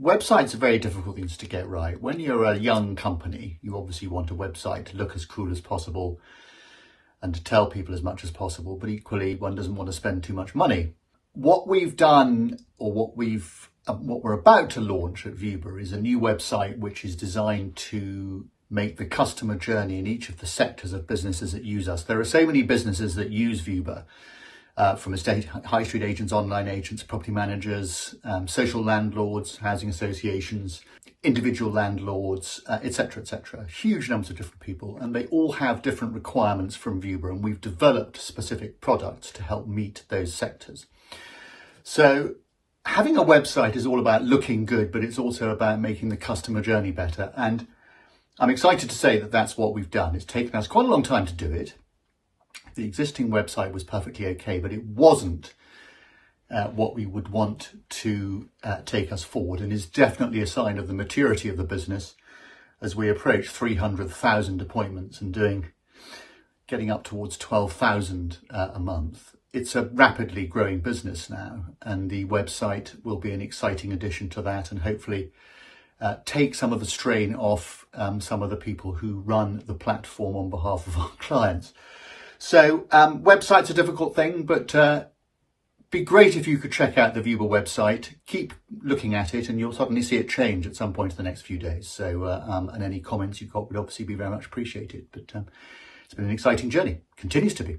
websites are very difficult things to get right. When you're a young company, you obviously want a website to look as cool as possible and to tell people as much as possible, but equally one doesn't want to spend too much money. What we've done or what we've uh, what we're about to launch at Viewber is a new website which is designed to make the customer journey in each of the sectors of businesses that use us. There are so many businesses that use Viewber, uh, from estate high street agents, online agents, property managers, um, social landlords, housing associations, individual landlords, etc., uh, etc. Et Huge numbers of different people, and they all have different requirements from Viewber, and we've developed specific products to help meet those sectors. So having a website is all about looking good, but it's also about making the customer journey better. And I'm excited to say that that's what we've done. It's taken us quite a long time to do it. The existing website was perfectly okay, but it wasn't uh, what we would want to uh, take us forward and is definitely a sign of the maturity of the business as we approach 300,000 appointments and doing getting up towards 12,000 uh, a month. It's a rapidly growing business now and the website will be an exciting addition to that and hopefully uh, take some of the strain off um, some of the people who run the platform on behalf of our clients. So um, website's a difficult thing, but uh, be great if you could check out the Viewber website. Keep looking at it, and you'll suddenly see it change at some point in the next few days. So, uh, um, and any comments you've got would obviously be very much appreciated. But um, it's been an exciting journey, continues to be.